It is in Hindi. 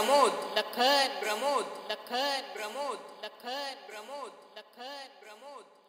प्रमोद। लखन। प्रमोद। लखन। प्रमोद। लखन। प्रमोद। लखन। प्रमोद।